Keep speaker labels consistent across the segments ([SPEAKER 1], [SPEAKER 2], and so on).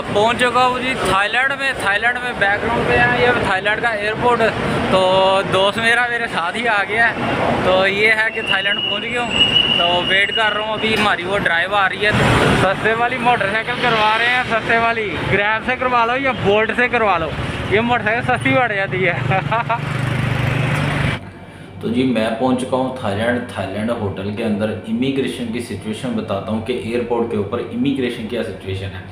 [SPEAKER 1] तो पहुँच चुका हूँ जी थाईलैंड में थाईलैंड में बैकग्राउंड पे है, ये थाईलैंड का एयरपोर्ट तो दोस्त मेरा, मेरे साथ ही आ गया है। तो ये है कि थाईलैंड पहुँच गया हूँ तो वेट कर रहा हूँ, अभी हमारी वो ड्राइव आ रही है। तो सस्ते वाली मोटरसाइकिल करवा रहे हैं, सस्ते वाली। ग्रैब से करवा लो या बोल्ट से करवा लो, ये मोटरसाइकिल सस्ती बढ़ जाती है। तो जी, मैं पहुँच चुका हूँ थाईलैंड थाईलैंड होटल के अंदर। इमिग्रेशन की सिचुएशन बताता हूँ कि एयरपोर्ट के ऊपर इमिग्रेशन क्या सिचुएशन है।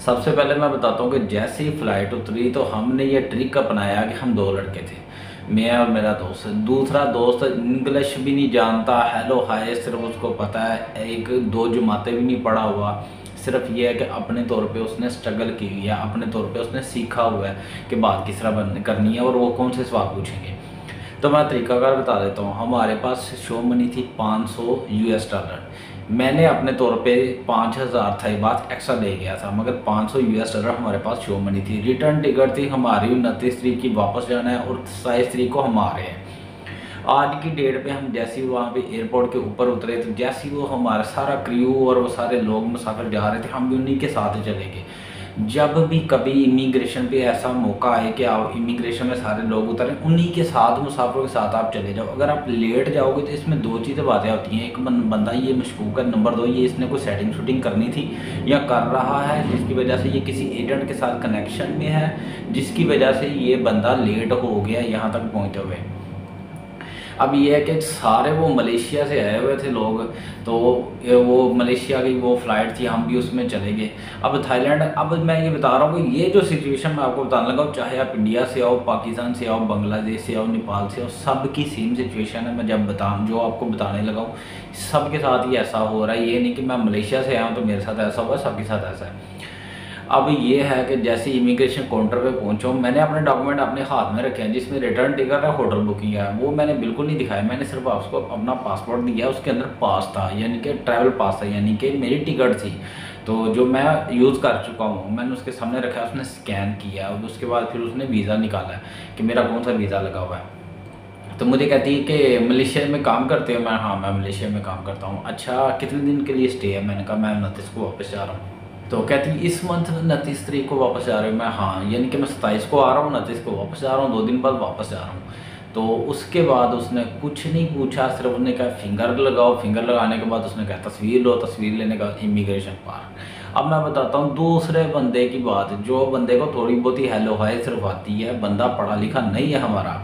[SPEAKER 1] सबसे पहले मैं बताता हूँ कि जैसे ही फ़्लाइट उतरी तो हमने ये ट्रिक अपनाया कि हम दो लड़के थे, मैं और मेरा दोस्त। दूसरा दोस्त इंग्लिश भी नहीं जानता हेलो हाय सिर्फ़ उसको पता है, एक, दो जुमाते भी नहीं पढ़ा हुआ। सिर्फ़ ये है कि अपने तौर पे उसने स्ट्रगल की हुई है, अपने तौर पे उसने सीखा हुआ है कि बात किस तरह करनी है और वो कौन से सवाल पूछेंगे। तो मैं तरीकाकार बता देता हूँ। हमारे पास शो मनी थी 500 यूएस डॉलर मैंने अपने तौर पे पाँच हज़ार था, ये बात एक्स्ट्रा ले गया था, मगर 500 यूएस डॉलर हमारे पास शो मनी थी। रिटर्न टिकट थी हमारी, उनतीस तरीक की वापस जाना है और सताईस तरीक को हम आ रहे हैं। आज की डेट पे हम जैसे ही वहाँ पे एयरपोर्ट के ऊपर उतरे तो जैसे ही वो हमारा सारा क्रू और वो सारे लोग मुसाफिर जा रहे थे, हम भी उन्हीं के साथ चले गए। जब भी कभी इमिग्रेशन पे ऐसा मौका आए कि आप इमिग्रेशन में सारे लोग उतरें, उन्हीं के साथ, मुसाफिरों के साथ आप चले जाओ। अगर आप लेट जाओगे तो इसमें दो चीज़ें बातें होती हैं। एक बंदा ये मशकूक है, नंबर दो, ये इसने कोई सेटिंग शूटिंग करनी थी या कर रहा है, जिसकी वजह से ये किसी एजेंट के साथ कनेक्शन में है, जिसकी वजह से ये बंदा लेट हो गया, यहाँ तक पहुँचे हुए। अब ये है कि सारे वो मलेशिया से आए हुए थे लोग तो वो मलेशिया की वो फ़्लाइट थी, हम भी उसमें चले गए। अब थाईलैंड, अब मैं ये बता रहा हूँ कि ये जो सिचुएशन मैं आपको बताने लगा चाहे आप इंडिया से आओ पाकिस्तान से आओ बांग्लादेश से आओ नेपाल से आओ सब की सेम सिचुएशन है, मैं जब बता, जो आपको बताने लगा हूँ, सबके साथ ही ऐसा हो रहा है। ये नहीं कि मैं मलेशिया से आया हूँ तो मेरे साथ ऐसा हुआ सबके साथ ऐसा है। अब ये है कि जैसे इमिग्रेशन काउंटर पे पहुंचो, मैंने अपने डॉक्यूमेंट अपने हाथ में रखे हैं, जिसमें रिटर्न टिकट है होटल बुकिंग है। वो मैंने बिल्कुल नहीं दिखाया। मैंने सिर्फ़ आपको अपना पासपोर्ट दिया उसके अंदर पास था, यानी कि ट्रैवल पास था, यानी कि मेरी टिकट थी। तो जो मैं यूज़ कर चुका हूँ, मैंने उसके सामने रखा उसने स्कैन किया और उसके बाद फिर उसने वीज़ा निकाला कि मेरा कौन सा वीज़ा लगा हुआ है। तो मुझे कहती है कि मलेशिया में काम करते हो? मैं हाँ मैं मलेशिया में काम करता हूँ। अच्छा कितने दिन के लिए स्टे है? मैंने कहा, मैं उनतीस को वापस जा रहा हूँ। तो कहती, इस मंथ उनतीस तरीक को वापस जा रहे हो? मैं हाँ यानी कि मैं सत्ताईस को आ रहा हूँ, उनतीस को वापस जा रहा हूँ, दो दिन बाद वापस जा रहा हूँ। तो उसके बाद उसने कुछ नहीं पूछा, सिर्फ़ उसने कहा, फिंगर लगाओ। फिंगर लगाने के बाद उसने कहा, तस्वीर लो। तस्वीर लेने का इमिग्रेशन पार अब मैं बताता हूँ, दूसरे बंदे की बात, जो बंदे को थोड़ी बहुत ही हेलो हाई सिर्फ़ आती है, बंदा पढ़ा लिखा नहीं है हमारा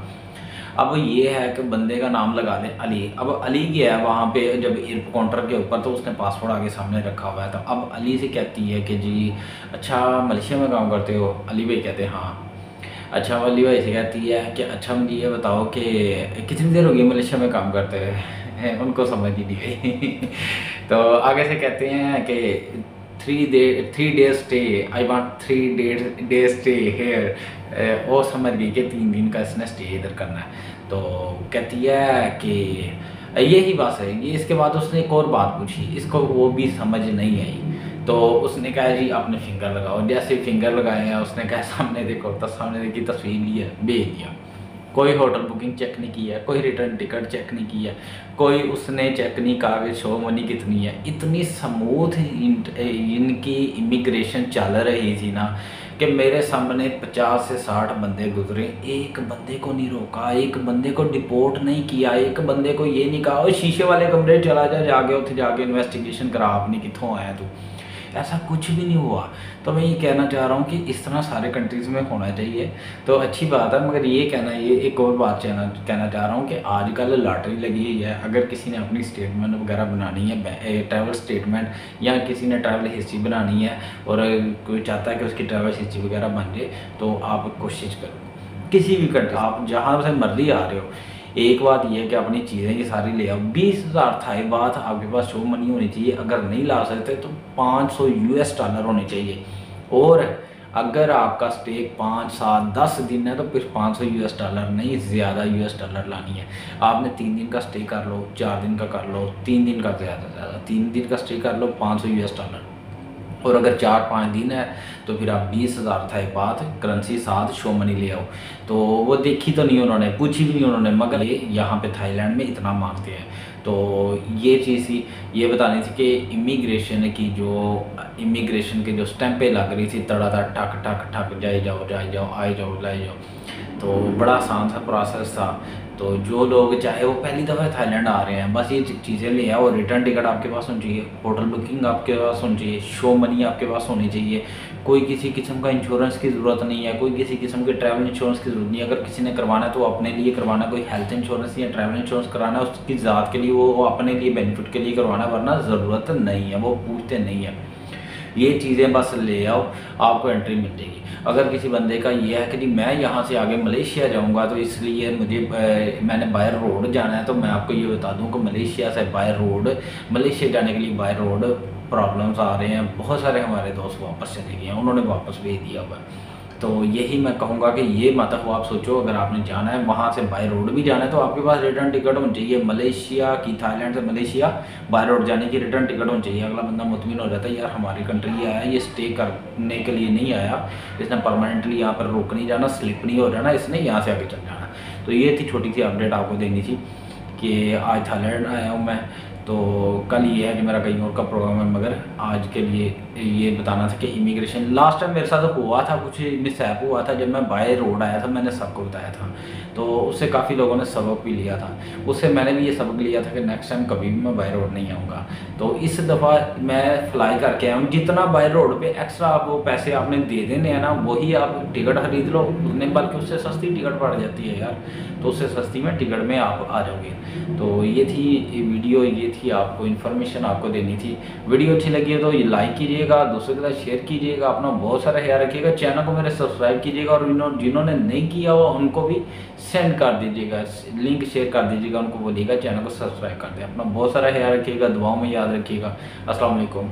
[SPEAKER 1] अब ये है कि बंदे का नाम लगा दें अली। अब अली गया है वहाँ पे जब काउंटर के ऊपर तो उसने पासपोर्ट आगे सामने रखा हुआ है। तो अब अली से कहती है कि जी अच्छा मलेशिया में काम करते हो? अली भाई कहते हैं हाँ। अच्छा अली भाई से कहती है कि अच्छा मुझे ये बताओ कि कितनी देर होगी मलेशिया में काम करते हैं उनको समझ ही नहीं गई तो आगे से कहते हैं कि three day three days stay I want three day stay here वो समझ गई कि तीन दिन का इसने स्टे इधर करना है। तो कहती है कि यही बात है। ये इसके बाद उसने एक और बात पूछी। इसको वो भी समझ नहीं आई। तो उसने कहा, जी आपने फिंगर लगाओ। जैसे फिंगर लगाए हैं उसने कहा, सामने देखो। तो सामने देखी, तस्वीर ली है भेज दिया। कोई होटल बुकिंग चेक नहीं की है, कोई रिटर्न टिकट चेक नहीं की है, कोई उसने चेक नहीं कहा कि शो मनी कितनी है। इतनी स्मूथ इनकी इमिग्रेशन चल रही थी ना कि मेरे सामने 50 से 60 बंदे गुजरे। एक बंदे को नहीं रोका, एक बंदे को डिपोर्ट नहीं किया, एक बंदे को ये नहीं कहा और शीशे वाले कमरे चला जा, जाके उसे जाके इन्वेस्टिगेशन करा आपने कितों आया तू? ऐसा कुछ भी नहीं हुआ। तो मैं ये कहना चाह रहा हूँ कि इस तरह सारे कंट्रीज़ में होना चाहिए। तो अच्छी बात है, मगर ये कहना, ये एक और बात कहना कहना चाह रहा हूँ कि आजकल लॉटरी लगी हुई है। अगर किसी ने अपनी स्टेटमेंट वगैरह बनानी है ट्रैवल स्टेटमेंट या किसी ने ट्रैवल हिस्ट्री बनानी है और कोई चाहता है कि उसकी ट्रैवल हिस्ट्री वगैरह बन जाए तो आप कोशिश करो। किसी भी कंट्री आप जहाँ से मर्ज़ी आ रहे हो। एक बात यह है कि अपनी चीज़ें ये सारी ले आओ। बीस हज़ार था ये बात आपके पास शो मनी होनी चाहिए। अगर नहीं ला सकते तो पाँच सौ यू डॉलर होने चाहिए। और अगर आपका स्टेक पाँच, सात, दस दिन है तो फिर पाँच सौ यू डॉलर नहीं, ज़्यादा यूएस डॉलर लानी है। आपने तीन दिन का स्टे कर लो, चार दिन का कर लो, तीन दिन का ज़्यादा ज़्यादा, तीन दिन का स्टे कर लो, पाँच सौ यू डॉलर और अगर चार पाँच दिन है तो फिर आप बीस हज़ार था एक बात करंसी साथ शो मनी ले आओ। तो वो देखी तो नहीं उन्होंने, पूछी भी नहीं उन्होंने, मगर ये यहाँ पे थाईलैंड में इतना मांगते हैं। तो ये चीज़ थी, ये बतानी थी कि इमिग्रेशन की जो इमिग्रेशन के जो स्टैंपें लग रही थी तड़ा था ठक ठक ठक जाए जाओ जाए जाओ, आए जाओ, लाए जाओ। तो बड़ा आसान सा प्रोसेस था। तो जो लोग, चाहे वो पहली दफ़ा थाईलैंड आ रहे हैं, बस ये चीज़ें ले आओ रिटर्न टिकट आपके पास होनी चाहिए होटल बुकिंग आपके पास होनी चाहिए शो मनी आपके पास होनी चाहिए। कोई किसी किस्म का इंश्योरेंस की ज़रूरत नहीं है, कोई किसी किस्म के ट्रैवल इंश्योरेंस की ज़रूरत नहीं है। अगर किसी ने करवाना है तो अपने लिए करवाना कोई हेल्थ इंश्योरेंस या ट्रैवल इंश्योरेंस कराना है, उसकी ज़ात के लिए वो अपने लिए बेनिफिट के लिए करवाना वरना ज़रूरत नहीं है, वो पूछते नहीं है। ये चीज़ें बस ले आओ, आपको एंट्री मिल जाएगी अगर किसी बंदे का ये है कि जी मैं यहाँ से आगे मलेशिया जाऊँगा तो इसलिए मुझे मैंने बाय रोड जाना है तो मैं आपको ये बता दूँ कि मलेशिया से बाय रोड मलेशिया जाने के लिए बाय रोड प्रॉब्लम्स आ रहे हैं। बहुत सारे हमारे दोस्त वापस चले गए हैं, उन्होंने वापस भेज दिया हुआ है। तो यही मैं कहूँगा कि ये मत हो, आप सोचो, अगर आपने जाना है, वहाँ से बाय रोड भी जाना है तो आपके पास रिटर्न टिकट होनी चाहिए। मलेशिया की, थाईलैंड से मलेशिया बाय रोड जाने की रिटर्न टिकट होनी चाहिए। अगला बंदा मुतमिन हो जाता है, यार, हमारी कंट्री आया ये स्टे करने के लिए नहीं आया। इसने परमानेंटली यहाँ पर रोक नहीं जाना स्लिप नहीं हो जाना, इसने यहाँ से आगे चल जाना। तो ये थी छोटी सी अपडेट आपको देनी थी कि आज थाईलैंड आया हूँ मैं। तो कल ये है कि मेरा कहीं और का प्रोग्राम है, मगर आज के लिए ये बताना था कि इमिग्रेशन लास्ट टाइम मेरे साथ हुआ था, कुछ मिसहैप हुआ था, जब मैं बाय रोड आया था, मैंने सबको बताया था। तो उससे काफ़ी लोगों ने सबक भी लिया था। उससे मैंने भी ये सबक लिया था कि नेक्स्ट टाइम कभी भी मैं बाय रोड नहीं आऊँगा। तो इस दफ़ा मैं फ्लाई करके आया हूँ। जितना बाय रोड पर एक्स्ट्रा आप पैसे आपने दे देने हैं ना, वही आप टिकट खरीद लो। उतने बल्कि उससे सस्ती टिकट पड़ जाती है यार। तो उससे सस्ती में टिकट में आप आ जाओगे। तो ये थी वीडियो ये थी, आपको इन्फॉर्मेशन आपको देनी थी। वीडियो अच्छी लगी है तो ये लाइक कीजिएगा, दोस्तों के साथ शेयर कीजिएगा, अपना बहुत सारा ख्याल रखिएगा। चैनल को मेरे सब्सक्राइब कीजिएगा और जिन्होंने नहीं किया हुआ, उनको भी सेंड कर दीजिएगा लिंक शेयर कर दीजिएगा, उनको बोलिएगा चैनल को सब्सक्राइब कर दें। अपना बहुत सारा ख्याल रखिएगा, दुआओं में याद रखिएगा। असलकुम